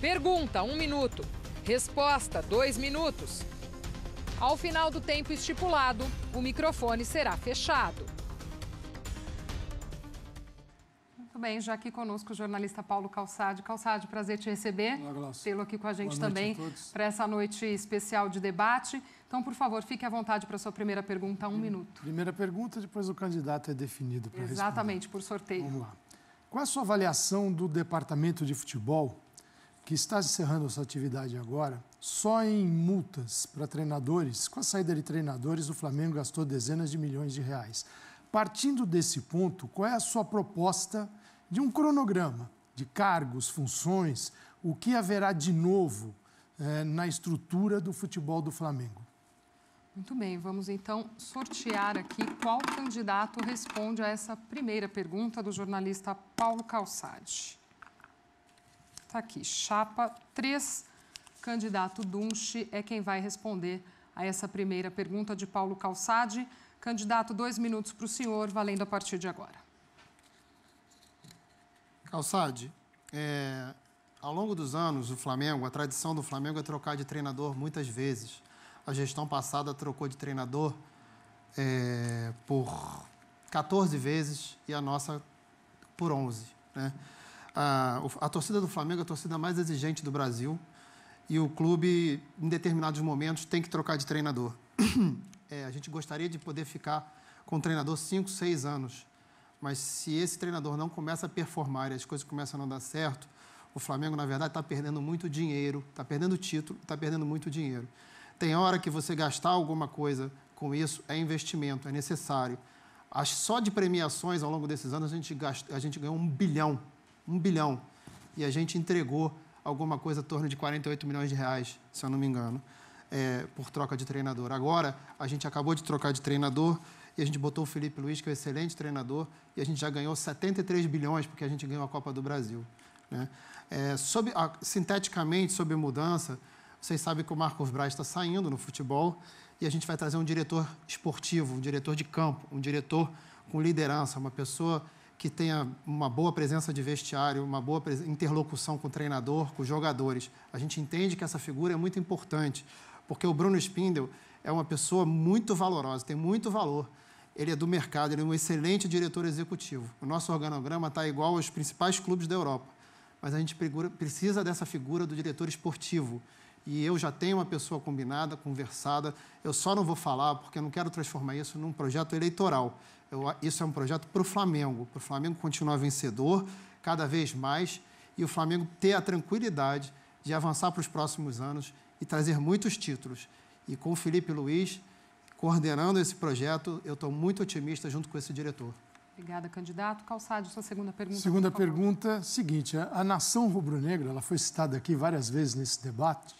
Pergunta: um minuto. Resposta: dois minutos. Ao final do tempo estipulado, o microfone será fechado. Muito bem, já aqui conosco o jornalista Paulo Calçade. Calçade, prazer te receber. Tê-lo aqui com a gente Boa também para essa noite especial de debate. Então, por favor, fique à vontade para a sua primeira pergunta, um hum, minuto. Primeira pergunta, depois o candidato é definido para responder. Exatamente, por sorteio. Vamos lá. Qual é a sua avaliação do departamento de futebol, que está encerrando a sua atividade agora, só em multas para treinadores? Com a saída de treinadores, o Flamengo gastou dezenas de milhões de reais. Partindo desse ponto, qual é a sua proposta de um cronograma de cargos, funções, o que haverá de novo eh, na estrutura do futebol do Flamengo? Muito bem, vamos então sortear aqui qual candidato responde a essa primeira pergunta do jornalista Paulo Calçade. Está aqui, chapa 3, candidato Dunche é quem vai responder a essa primeira pergunta de Paulo Calçade. Candidato, dois minutos para o senhor, valendo a partir de agora. Calçade, é, ao longo dos anos, o Flamengo, a tradição do Flamengo é trocar de treinador muitas vezes. A gestão passada trocou de treinador é, por 14 vezes e a nossa por 11. Né? A, a torcida do Flamengo é a torcida mais exigente do Brasil e o clube, em determinados momentos, tem que trocar de treinador. É, a gente gostaria de poder ficar com o treinador 5, 6 anos, mas se esse treinador não começa a performar e as coisas começam a não dar certo, o Flamengo, na verdade, está perdendo muito dinheiro, está perdendo título, está perdendo muito dinheiro. Tem hora que você gastar alguma coisa com isso, é investimento, é necessário. Só de premiações ao longo desses anos a gente, gast... a gente ganhou um bilhão, um bilhão. E a gente entregou alguma coisa em torno de 48 milhões de reais, se eu não me engano, é, por troca de treinador. Agora, a gente acabou de trocar de treinador e a gente botou o Felipe Luiz, que é um excelente treinador, e a gente já ganhou 73 bilhões, porque a gente ganhou a Copa do Brasil. Né? É, sobre, a, sinteticamente, sobre mudança, vocês sabem que o Marcos Braz está saindo no futebol e a gente vai trazer um diretor esportivo, um diretor de campo, um diretor com liderança, uma pessoa que tenha uma boa presença de vestiário, uma boa interlocução com o treinador, com os jogadores. A gente entende que essa figura é muito importante, porque o Bruno Spindel é uma pessoa muito valorosa, tem muito valor. Ele é do mercado, ele é um excelente diretor executivo. O nosso organograma está igual aos principais clubes da Europa, mas a gente precisa dessa figura do diretor esportivo, e eu já tenho uma pessoa combinada, conversada. Eu só não vou falar porque eu não quero transformar isso num projeto eleitoral. Eu, isso é um projeto para o Flamengo, para o Flamengo continuar vencedor cada vez mais e o Flamengo ter a tranquilidade de avançar para os próximos anos e trazer muitos títulos. E com o Felipe Luiz coordenando esse projeto, eu estou muito otimista junto com esse diretor. Obrigada, candidato. Calçado, sua segunda pergunta. Segunda pergunta, seguinte, a, nação rubro-negra, ela foi citada aqui várias vezes nesse debate,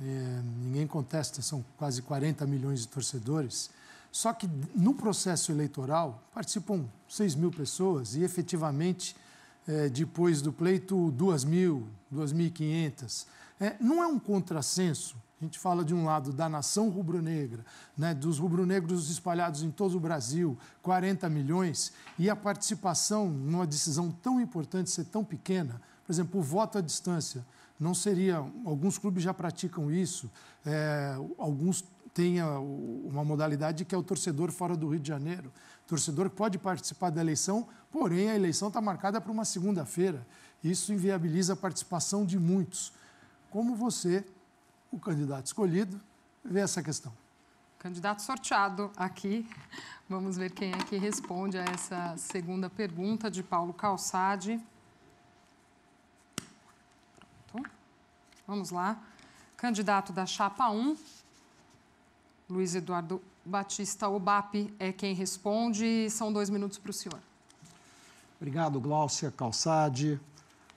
é, ninguém contesta, são quase 40 milhões de torcedores, só que no processo eleitoral participam 6 mil pessoas e efetivamente, é, depois do pleito, 2 mil, 2.500. É, não é um contrassenso a gente fala de um lado da nação rubro-negra, né, dos rubro-negros espalhados em todo o Brasil, 40 milhões, e a participação numa decisão tão importante ser tão pequena. Por exemplo, o voto à distância não seria. Alguns clubes já praticam isso, é, alguns têm uma modalidade que é o torcedor fora do Rio de Janeiro. Torcedor pode participar da eleição, porém a eleição está marcada para uma segunda-feira. Isso inviabiliza a participação de muitos. Como você o candidato escolhido vê essa questão. Candidato sorteado aqui. Vamos ver quem é que responde a essa segunda pergunta de Paulo Calçade. Pronto. Vamos lá. Candidato da Chapa 1, Luiz Eduardo Batista Obap é quem responde. São dois minutos para o senhor. Obrigado, Gláucia Calçade.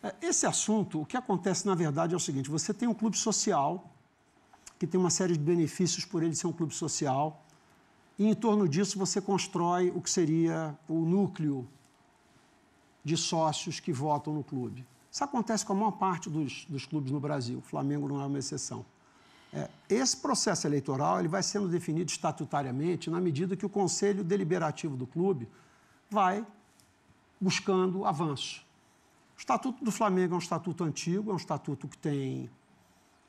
É, esse assunto, o que acontece na verdade é o seguinte: você tem um clube social que tem uma série de benefícios por ele ser um clube social. E em torno disso você constrói o que seria o núcleo de sócios que votam no clube. Isso acontece com a maior parte dos, dos clubes no Brasil. O Flamengo não é uma exceção. É, esse processo eleitoral ele vai sendo definido estatutariamente na medida que o Conselho Deliberativo do clube vai buscando avanço. O Estatuto do Flamengo é um estatuto antigo, é um estatuto que tem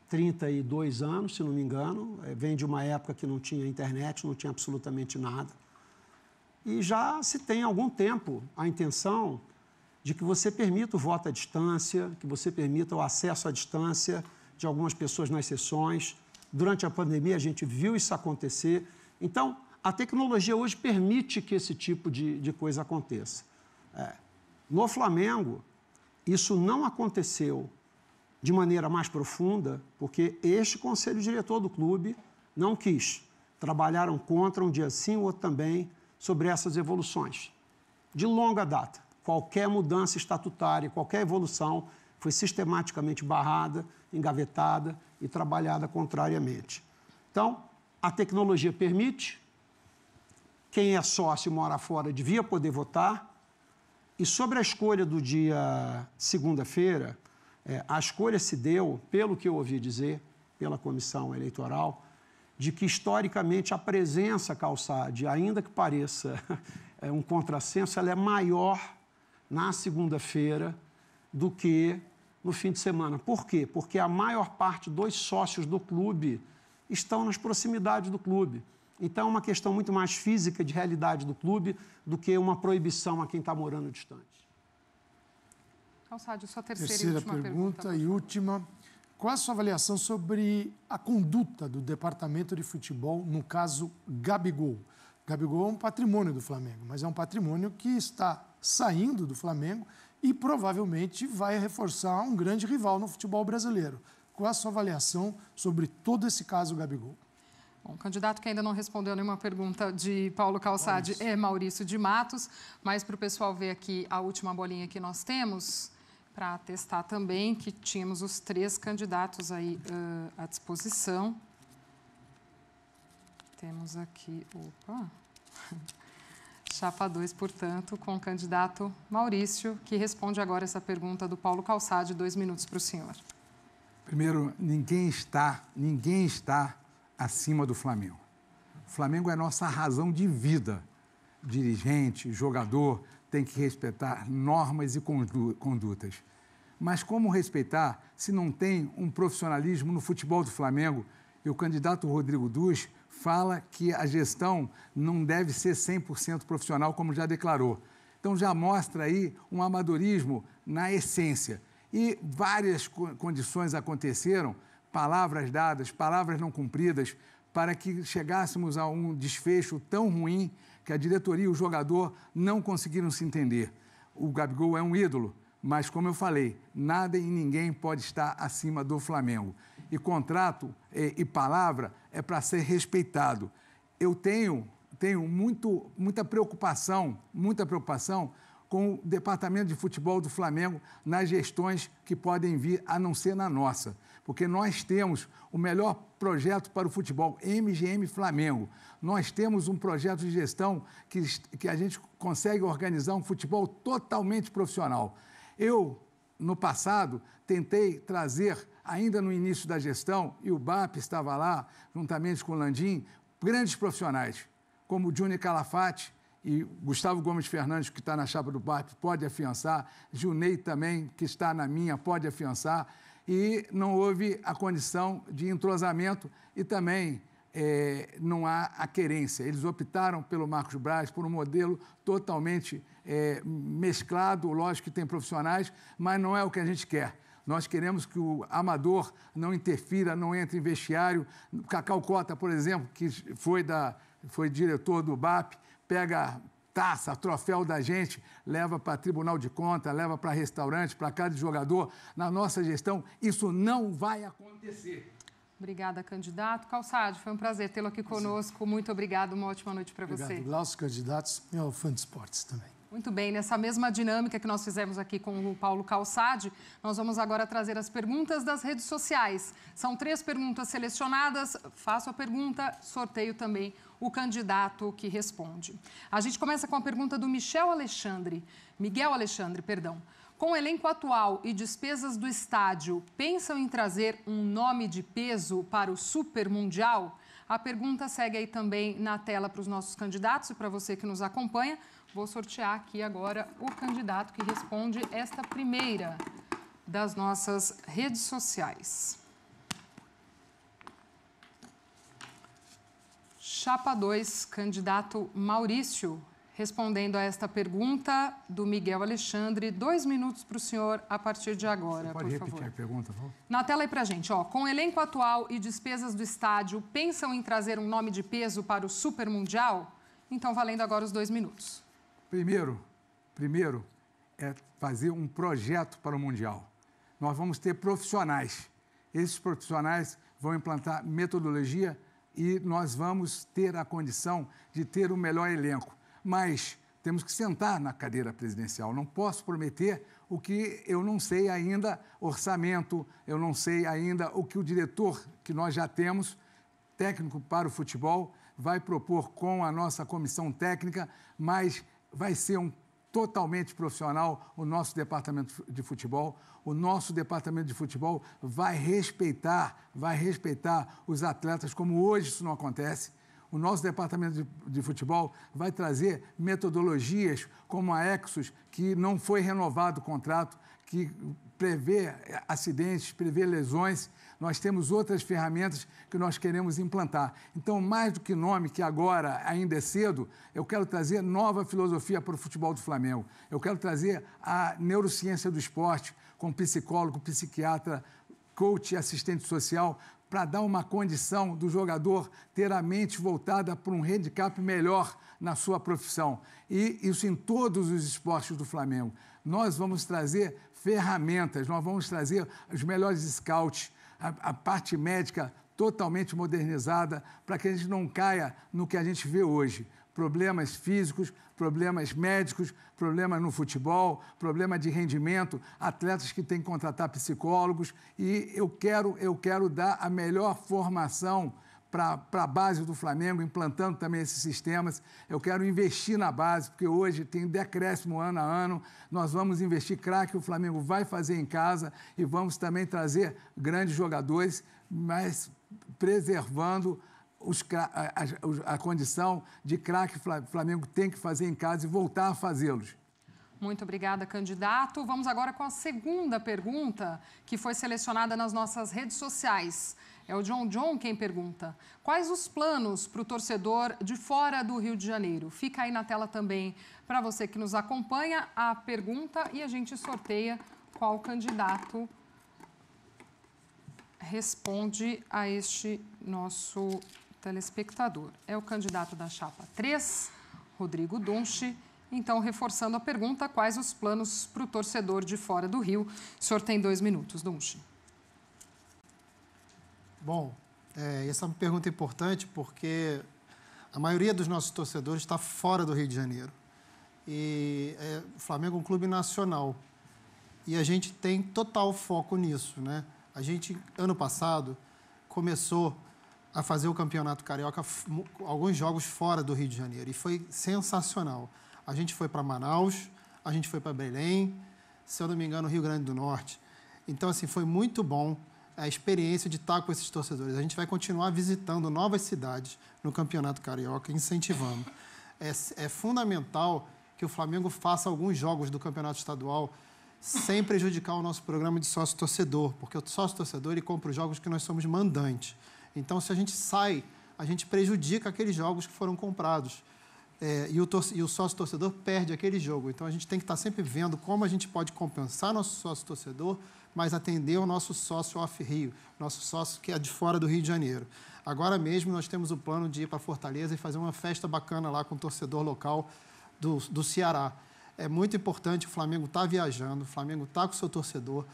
32 anos, se não me engano. É, vem de uma época que não tinha internet, não tinha absolutamente nada. E já se tem algum tempo a intenção de que você permita o voto à distância, que você permita o acesso à distância de algumas pessoas nas sessões. Durante a pandemia, a gente viu isso acontecer. Então, a tecnologia hoje permite que esse tipo de, de coisa aconteça. É. No Flamengo, isso não aconteceu de maneira mais profunda, porque este conselho diretor do clube não quis. Trabalharam contra um dia sim, o outro também, sobre essas evoluções. De longa data, qualquer mudança estatutária, qualquer evolução foi sistematicamente barrada, engavetada e trabalhada contrariamente. Então, a tecnologia permite, quem é sócio e mora fora devia poder votar, e sobre a escolha do dia segunda-feira, é, a escolha se deu, pelo que eu ouvi dizer, pela comissão eleitoral, de que historicamente a presença calçade, ainda que pareça é, um contrassenso, ela é maior na segunda-feira do que no fim de semana. Por quê? Porque a maior parte dos sócios do clube estão nas proximidades do clube. Então, é uma questão muito mais física de realidade do clube do que uma proibição a quem está morando distante. Calçade, sua terceira, terceira e última pergunta. pergunta e última. Qual a sua avaliação sobre a conduta do departamento de futebol no caso Gabigol? Gabigol é um patrimônio do Flamengo, mas é um patrimônio que está saindo do Flamengo e provavelmente vai reforçar um grande rival no futebol brasileiro. Qual a sua avaliação sobre todo esse caso Gabigol? O candidato que ainda não respondeu nenhuma pergunta de Paulo Calçade Maurício. é Maurício de Matos, mas para o pessoal ver aqui a última bolinha que nós temos, para testar também que tínhamos os três candidatos aí uh, à disposição. Temos aqui, opa, chapa 2, portanto, com o candidato Maurício, que responde agora essa pergunta do Paulo Calçade, dois minutos para o senhor. Primeiro, ninguém está, ninguém está acima do Flamengo. O Flamengo é a nossa razão de vida. Dirigente, jogador, tem que respeitar normas e condutas. Mas como respeitar se não tem um profissionalismo no futebol do Flamengo? E o candidato Rodrigo Duz fala que a gestão não deve ser 100% profissional, como já declarou. Então já mostra aí um amadorismo na essência. E várias condições aconteceram palavras dadas, palavras não cumpridas, para que chegássemos a um desfecho tão ruim que a diretoria e o jogador não conseguiram se entender. O Gabigol é um ídolo, mas, como eu falei, nada e ninguém pode estar acima do Flamengo. E contrato e, e palavra é para ser respeitado. Eu tenho, tenho muito, muita preocupação, muita preocupação com o departamento de futebol do Flamengo nas gestões que podem vir, a não ser na nossa porque nós temos o melhor projeto para o futebol, MGM Flamengo. Nós temos um projeto de gestão que, que a gente consegue organizar um futebol totalmente profissional. Eu, no passado, tentei trazer, ainda no início da gestão, e o BAP estava lá, juntamente com o Landim, grandes profissionais, como o Júnior Calafate, e Gustavo Gomes Fernandes, que está na chapa do BAP, pode afiançar, Junei também, que está na minha, pode afiançar e não houve a condição de entrosamento e também é, não há a querência. Eles optaram pelo Marcos Braz por um modelo totalmente é, mesclado, lógico que tem profissionais, mas não é o que a gente quer. Nós queremos que o amador não interfira, não entre em vestiário. Cacau Cota, por exemplo, que foi, da, foi diretor do BAP, pega taça, troféu da gente, leva para tribunal de conta, leva para restaurante, para casa de jogador. Na nossa gestão, isso não vai acontecer. Obrigada, candidato. Calçade, foi um prazer tê-lo aqui conosco. Sim. Muito obrigado, uma ótima noite para você. Obrigado, Glaucio, candidatos e ao fã de esportes também. Muito bem, nessa mesma dinâmica que nós fizemos aqui com o Paulo Calçade, nós vamos agora trazer as perguntas das redes sociais. São três perguntas selecionadas, faço a pergunta, sorteio também o candidato que responde. A gente começa com a pergunta do Michel Alexandre, Miguel Alexandre, perdão. Com o elenco atual e despesas do estádio, pensam em trazer um nome de peso para o Super Mundial? A pergunta segue aí também na tela para os nossos candidatos e para você que nos acompanha. Vou sortear aqui agora o candidato que responde esta primeira das nossas redes sociais. Chapa 2, candidato Maurício, respondendo a esta pergunta do Miguel Alexandre. Dois minutos para o senhor a partir de agora, Pode por repetir favor. a pergunta, por favor? Na tela aí para gente, ó. Com o elenco atual e despesas do estádio, pensam em trazer um nome de peso para o Super Mundial? Então, valendo agora os dois minutos. Primeiro, primeiro é fazer um projeto para o Mundial. Nós vamos ter profissionais. Esses profissionais vão implantar metodologia e nós vamos ter a condição de ter o melhor elenco. Mas temos que sentar na cadeira presidencial. Não posso prometer o que eu não sei ainda, orçamento, eu não sei ainda o que o diretor que nós já temos, técnico para o futebol, vai propor com a nossa comissão técnica, mas vai ser um totalmente profissional o nosso departamento de futebol. O nosso departamento de futebol vai respeitar, vai respeitar os atletas como hoje isso não acontece. O nosso departamento de, de futebol vai trazer metodologias como a Exos, que não foi renovado o contrato, que prevê acidentes, prevê lesões. Nós temos outras ferramentas que nós queremos implantar. Então, mais do que nome, que agora ainda é cedo, eu quero trazer nova filosofia para o futebol do Flamengo. Eu quero trazer a neurociência do esporte, com psicólogo, psiquiatra, coach e assistente social, para dar uma condição do jogador ter a mente voltada para um handicap melhor na sua profissão. E isso em todos os esportes do Flamengo. Nós vamos trazer ferramentas, nós vamos trazer os melhores scouts, a, a parte médica totalmente modernizada, para que a gente não caia no que a gente vê hoje. Problemas físicos, problemas médicos, problemas no futebol, problema de rendimento, atletas que têm que contratar psicólogos. E eu quero, eu quero dar a melhor formação para a base do Flamengo, implantando também esses sistemas. Eu quero investir na base, porque hoje tem decréscimo ano a ano. Nós vamos investir craque, o Flamengo vai fazer em casa e vamos também trazer grandes jogadores, mas preservando os, a, a, a condição de craque Flamengo tem que fazer em casa e voltar a fazê-los. Muito obrigada, candidato. Vamos agora com a segunda pergunta, que foi selecionada nas nossas redes sociais. É o John John quem pergunta. Quais os planos para o torcedor de fora do Rio de Janeiro? Fica aí na tela também para você que nos acompanha a pergunta e a gente sorteia qual candidato responde a este nosso telespectador. É o candidato da chapa 3, Rodrigo Dunche. Então, reforçando a pergunta, quais os planos para o torcedor de fora do Rio? O senhor tem dois minutos, Dunche. Bom, é, essa é uma pergunta importante porque a maioria dos nossos torcedores está fora do Rio de Janeiro. E é, o Flamengo é um clube nacional. E a gente tem total foco nisso, né? A gente, ano passado, começou a fazer o Campeonato Carioca, alguns jogos fora do Rio de Janeiro. E foi sensacional. A gente foi para Manaus, a gente foi para Belém, se eu não me engano, Rio Grande do Norte. Então, assim, foi muito bom a experiência de estar com esses torcedores. A gente vai continuar visitando novas cidades no Campeonato Carioca, incentivando. É, é fundamental que o Flamengo faça alguns jogos do Campeonato Estadual sem prejudicar o nosso programa de sócio-torcedor, porque o sócio-torcedor ele compra os jogos que nós somos mandantes. Então, se a gente sai, a gente prejudica aqueles jogos que foram comprados. É, e o, e o sócio-torcedor perde aquele jogo. Então, a gente tem que estar sempre vendo como a gente pode compensar nosso sócio-torcedor mas atender o nosso sócio off-Rio, nosso sócio que é de fora do Rio de Janeiro. Agora mesmo nós temos o plano de ir para Fortaleza e fazer uma festa bacana lá com o torcedor local do, do Ceará. É muito importante, o Flamengo está viajando, o Flamengo está com o seu torcedor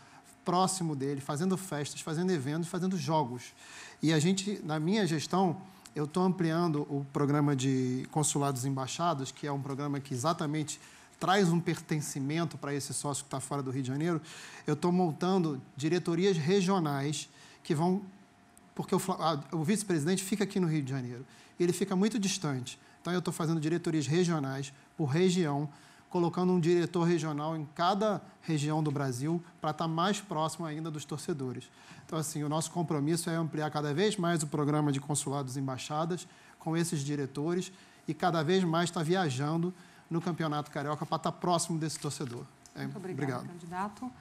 próximo dele, fazendo festas, fazendo eventos, fazendo jogos. E a gente, na minha gestão, eu estou ampliando o programa de consulados embaixados, que é um programa que exatamente traz um pertencimento para esse sócio que está fora do Rio de Janeiro, eu estou montando diretorias regionais que vão. Porque o, o vice-presidente fica aqui no Rio de Janeiro. Ele fica muito distante. Então, eu estou fazendo diretorias regionais por região, colocando um diretor regional em cada região do Brasil para estar tá mais próximo ainda dos torcedores. Então, assim, o nosso compromisso é ampliar cada vez mais o programa de consulados e embaixadas com esses diretores e cada vez mais estar tá viajando no Campeonato Carioca para estar próximo desse torcedor. É, Muito obrigada, obrigado. candidato.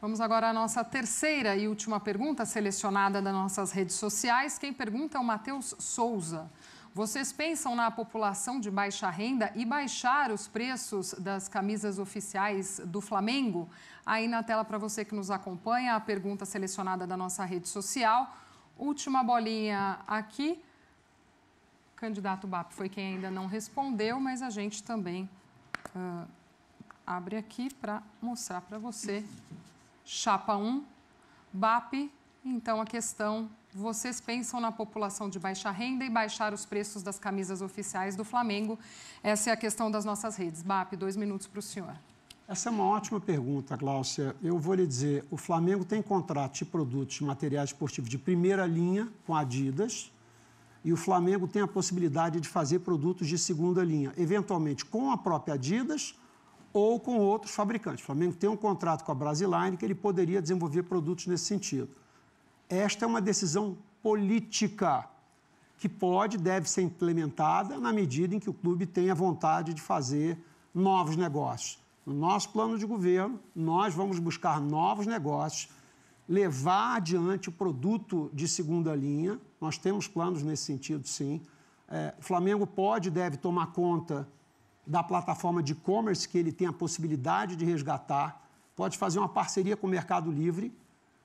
Vamos agora à nossa terceira e última pergunta, selecionada das nossas redes sociais. Quem pergunta é o Matheus Souza. Vocês pensam na população de baixa renda e baixar os preços das camisas oficiais do Flamengo? Aí na tela para você que nos acompanha, a pergunta selecionada da nossa rede social. Última bolinha aqui. Candidato BAP foi quem ainda não respondeu, mas a gente também uh, abre aqui para mostrar para você chapa 1, BAP. Então, a questão: vocês pensam na população de baixa renda e baixar os preços das camisas oficiais do Flamengo? Essa é a questão das nossas redes. BAP, dois minutos para o senhor. Essa é uma ótima pergunta, Cláudia. Eu vou lhe dizer: o Flamengo tem contrato de produtos de materiais esportivos de primeira linha com Adidas. E o Flamengo tem a possibilidade de fazer produtos de segunda linha, eventualmente com a própria Adidas ou com outros fabricantes. O Flamengo tem um contrato com a Brasiline que ele poderia desenvolver produtos nesse sentido. Esta é uma decisão política que pode, deve ser implementada na medida em que o clube tenha vontade de fazer novos negócios. No nosso plano de governo, nós vamos buscar novos negócios, levar adiante o produto de segunda linha. Nós temos planos nesse sentido, sim. É, o Flamengo pode e deve tomar conta da plataforma de e-commerce que ele tem a possibilidade de resgatar, pode fazer uma parceria com o Mercado Livre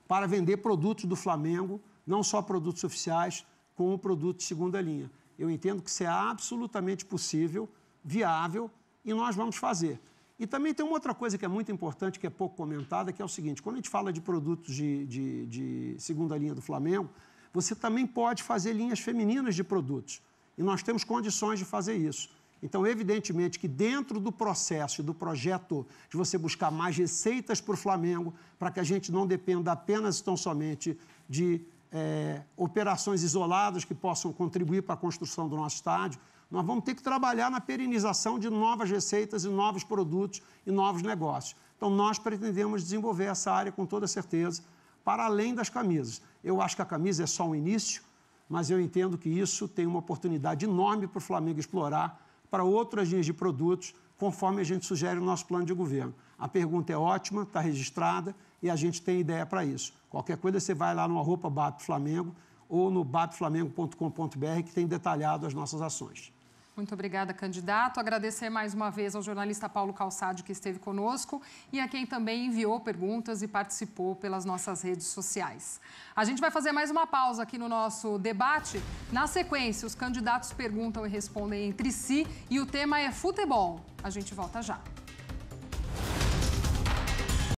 para vender produtos do Flamengo, não só produtos oficiais, como produtos de segunda linha. Eu entendo que isso é absolutamente possível, viável e nós vamos fazer. E também tem uma outra coisa que é muito importante, que é pouco comentada, que é o seguinte: quando a gente fala de produtos de, de, de segunda linha do Flamengo, você também pode fazer linhas femininas de produtos. E nós temos condições de fazer isso. Então, evidentemente que dentro do processo, do projeto de você buscar mais receitas para o Flamengo, para que a gente não dependa apenas tão somente de é, operações isoladas que possam contribuir para a construção do nosso estádio, nós vamos ter que trabalhar na perenização de novas receitas e novos produtos e novos negócios. Então, nós pretendemos desenvolver essa área com toda certeza, para além das camisas. Eu acho que a camisa é só um início, mas eu entendo que isso tem uma oportunidade enorme para o Flamengo explorar para outras linhas de produtos, conforme a gente sugere no nosso plano de governo. A pergunta é ótima, está registrada e a gente tem ideia para isso. Qualquer coisa você vai lá no arroba BAP Flamengo ou no bapflamengo.com.br que tem detalhado as nossas ações. Muito obrigada, candidato. Agradecer mais uma vez ao jornalista Paulo Calçade, que esteve conosco, e a quem também enviou perguntas e participou pelas nossas redes sociais. A gente vai fazer mais uma pausa aqui no nosso debate. Na sequência, os candidatos perguntam e respondem entre si, e o tema é futebol. A gente volta já.